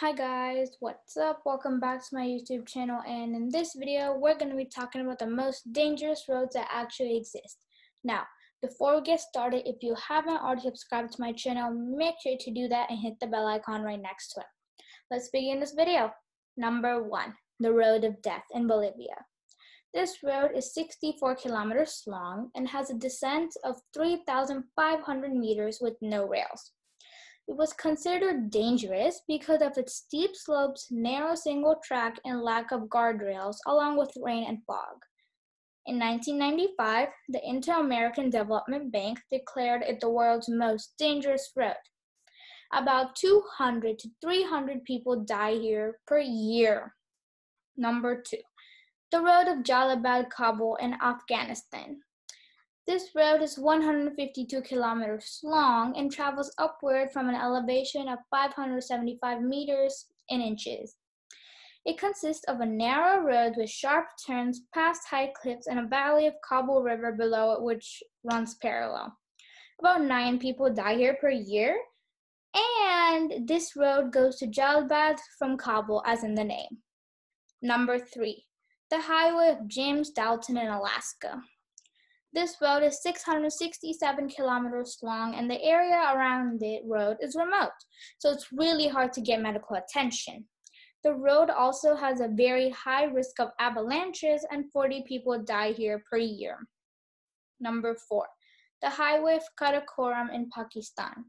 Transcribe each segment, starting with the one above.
Hi guys, what's up? Welcome back to my YouTube channel and in this video we're going to be talking about the most dangerous roads that actually exist. Now, before we get started, if you haven't already subscribed to my channel, make sure to do that and hit the bell icon right next to it. Let's begin this video. Number 1. The Road of Death in Bolivia. This road is 64 kilometers long and has a descent of 3,500 meters with no rails. It was considered dangerous because of its steep slopes, narrow single track, and lack of guardrails, along with rain and fog. In 1995, the Inter American Development Bank declared it the world's most dangerous road. About 200 to 300 people die here per year. Number two, the road of Jalalabad Kabul in Afghanistan. This road is 152 kilometers long and travels upward from an elevation of 575 meters in inches. It consists of a narrow road with sharp turns past high cliffs and a valley of Kabul River below it which runs parallel. About nine people die here per year, and this road goes to Jalalabad from Kabul as in the name. Number three, the highway of James Dalton in Alaska. This road is 667 kilometers long, and the area around the road is remote, so it's really hard to get medical attention. The road also has a very high risk of avalanches, and 40 people die here per year. Number four, the highway of Karakoram in Pakistan.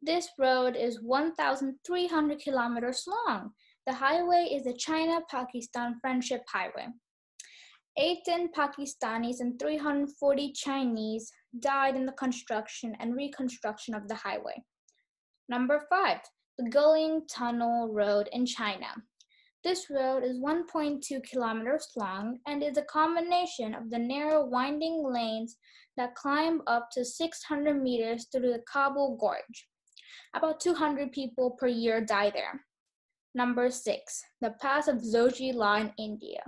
This road is 1,300 kilometers long. The highway is the China Pakistan Friendship Highway. 18 Pakistanis and 340 Chinese died in the construction and reconstruction of the highway. Number five, the Guilin Tunnel Road in China. This road is 1.2 kilometers long and is a combination of the narrow winding lanes that climb up to 600 meters through the Kabul Gorge. About 200 people per year die there. Number six, the Pass of Zojila in India.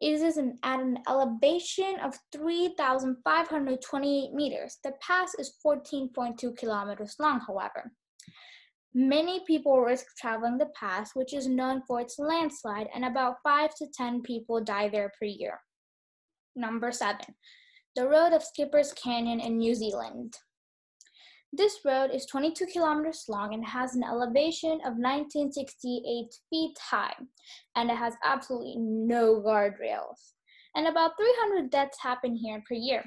It is an, at an elevation of 3,528 meters. The pass is 14.2 kilometers long, however. Many people risk traveling the pass, which is known for its landslide, and about 5 to 10 people die there per year. Number 7. The Road of Skipper's Canyon in New Zealand. This road is 22 kilometers long and has an elevation of 1968 feet high, and it has absolutely no guardrails. And about 300 deaths happen here per year.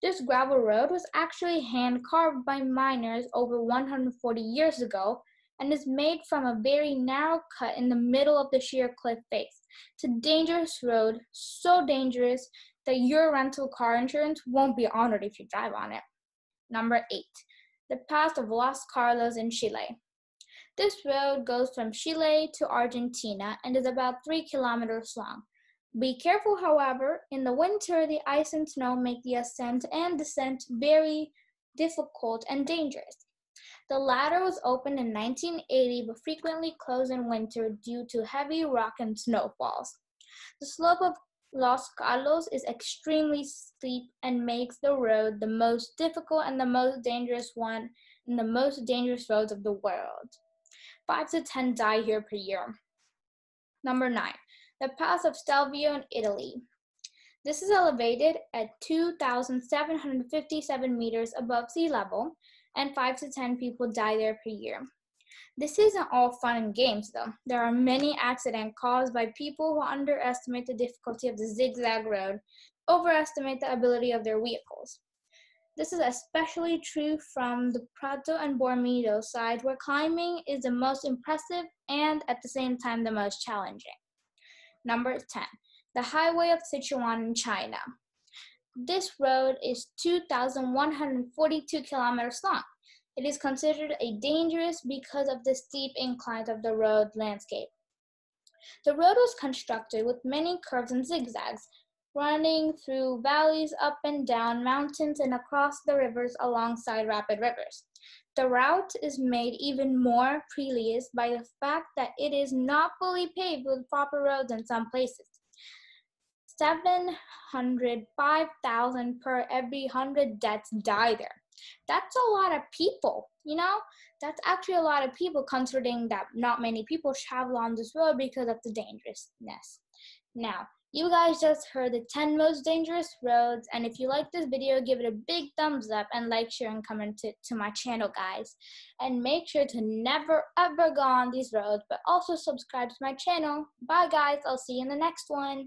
This gravel road was actually hand carved by miners over 140 years ago and is made from a very narrow cut in the middle of the sheer cliff face. It's a dangerous road, so dangerous that your rental car insurance won't be honored if you drive on it. Number eight, the pass of Los Carlos in Chile. This road goes from Chile to Argentina and is about three kilometers long. Be careful, however, in the winter, the ice and snow make the ascent and descent very difficult and dangerous. The latter was opened in 1980 but frequently closed in winter due to heavy rock and snowfalls. The slope of Los Carlos is extremely steep and makes the road the most difficult and the most dangerous one in the most dangerous roads of the world. 5 to 10 die here per year. Number 9. The Pass of Stelvio in Italy. This is elevated at 2,757 meters above sea level, and 5 to 10 people die there per year. This isn't all fun and games, though. There are many accidents caused by people who underestimate the difficulty of the zigzag road, overestimate the ability of their vehicles. This is especially true from the Prato and Bormio side, where climbing is the most impressive and at the same time the most challenging. Number 10, the Highway of Sichuan in China. This road is 2,142 kilometers long. It is considered a dangerous because of the steep inclines of the road landscape. The road was constructed with many curves and zigzags, running through valleys, up and down mountains, and across the rivers alongside rapid rivers. The route is made even more perilous by the fact that it is not fully paved with proper roads in some places. 705,000 per every 100 deaths die there. That's a lot of people, you know? That's actually a lot of people considering that not many people travel on this road because of the dangerousness. Now, you guys just heard the 10 most dangerous roads and if you like this video give it a big thumbs up and like share and comment to, to my channel guys and make sure to never ever go on these roads but also subscribe to my channel bye guys i'll see you in the next one